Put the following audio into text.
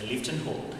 they lift and hold.